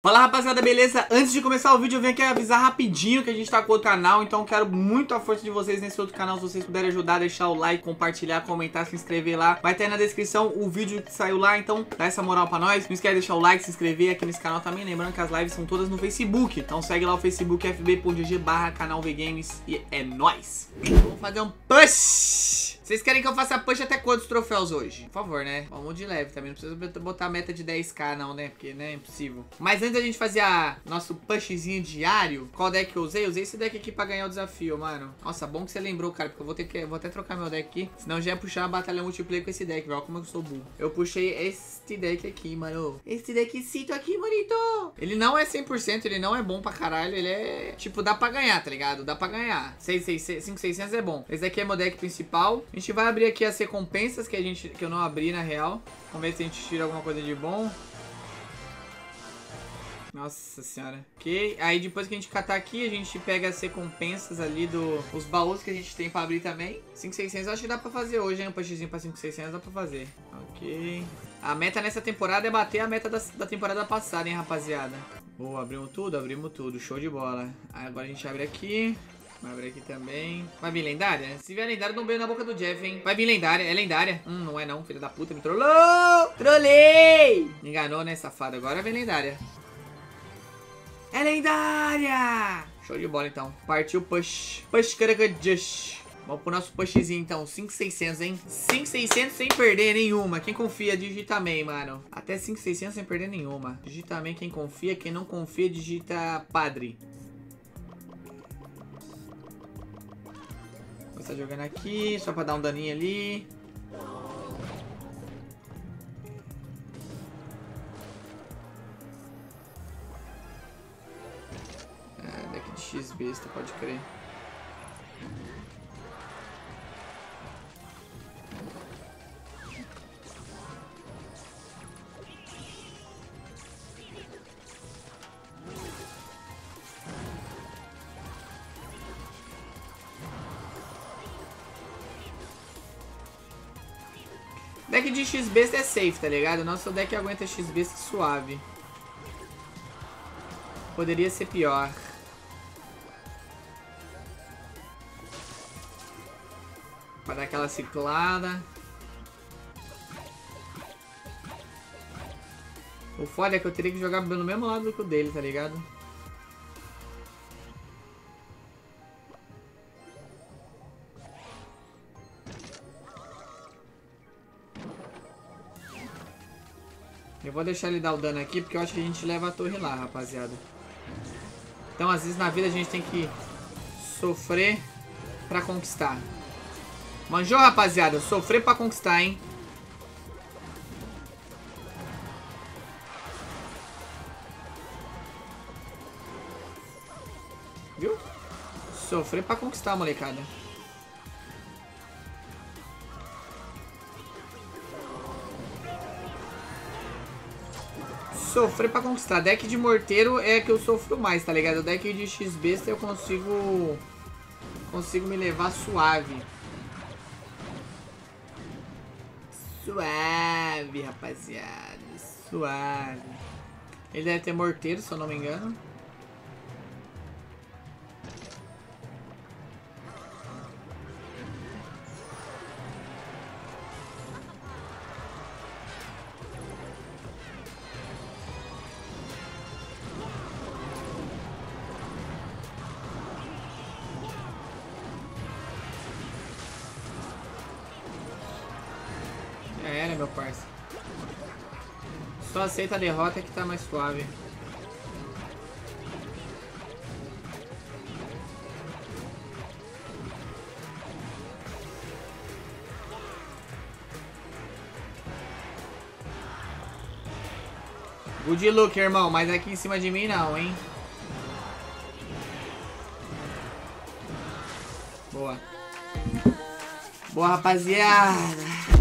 Fala rapaziada, beleza? Antes de começar o vídeo eu venho aqui avisar rapidinho que a gente tá com outro canal Então quero muito a força de vocês nesse outro canal. Se vocês puderem ajudar, deixar o like, compartilhar, comentar, se inscrever lá. Vai ter aí na descrição o vídeo que saiu lá Então dá essa moral pra nós. Não esquece de deixar o like, se inscrever aqui nesse canal também. Lembrando que as lives são todas no Facebook Então segue lá o Facebook fb.g barra canal E é nóis. Vamos fazer um push vocês querem que eu faça push até quantos troféus hoje? Por favor, né? Vamos de leve também. Não precisa botar a meta de 10k não, né? Porque, né, é impossível. Mas antes da gente fazer a nosso pushzinho diário, qual deck eu usei? Eu usei esse deck aqui pra ganhar o desafio, mano. Nossa, bom que você lembrou, cara. Porque eu vou ter que... Vou até trocar meu deck aqui. Senão já ia puxar a batalha multiplayer com esse deck, velho. Como eu sou burro. Eu puxei este deck aqui, mano. Este deckcito aqui, bonito. Ele não é 100%, ele não é bom pra caralho. Ele é... Tipo, dá pra ganhar, tá ligado? Dá pra ganhar. 6, 6, 5, 600 é bom. Esse daqui é meu deck principal. A gente vai abrir aqui as recompensas que, a gente, que eu não abri na real. Vamos ver se a gente tira alguma coisa de bom. Nossa senhora. Ok. Aí depois que a gente catar aqui, a gente pega as recompensas ali do... Os baús que a gente tem pra abrir também. 5,600 acho que dá pra fazer hoje, hein? Um pushzinho pra 5,600 dá pra fazer. Ok. A meta nessa temporada é bater a meta da, da temporada passada, hein, rapaziada. Boa, abrimos tudo? Abrimos tudo. Show de bola. Aí agora a gente abre aqui. Vai abrir aqui também. Vai vir lendária? Se vier lendária, dou um beijo na boca do Jeff, hein? Vai vir lendária. É lendária. Hum, não é não. Filho da puta, me trollou. Trolei. Me enganou, né, safado? Agora vem lendária. É lendária. Show de bola, então. Partiu push. Push, caraca, just. Vamos pro nosso pushzinho, então. 5,600, hein? 5,600 sem perder nenhuma. Quem confia, digita também, mano. Até 5,600 sem perder nenhuma. Digita também quem confia. Quem não confia, digita padre. Tá jogando aqui, só pra dar um daninho ali. É, deck de X besta, pode crer. Deck de X-Besta é safe, tá ligado? Nosso deck aguenta X-Besta suave. Poderia ser pior. Pra dar aquela ciclada. O foda é que eu teria que jogar no mesmo lado do que o dele, tá ligado? Eu vou deixar ele dar o dano aqui, porque eu acho que a gente leva a torre lá, rapaziada. Então, às vezes, na vida a gente tem que sofrer pra conquistar. Manjou, rapaziada? Sofrer pra conquistar, hein? Viu? Sofrer pra conquistar, molecada. Sofrer pra conquistar. Deck de morteiro é que eu sofro mais, tá ligado? O deck de X-Besta eu consigo... Consigo me levar suave. Suave, rapaziada. Suave. Ele deve ter morteiro, se eu não me engano. Meu parça. Só aceita a derrota que tá mais suave. Good look, irmão, mas aqui em cima de mim não, hein? Boa. Boa, rapaziada.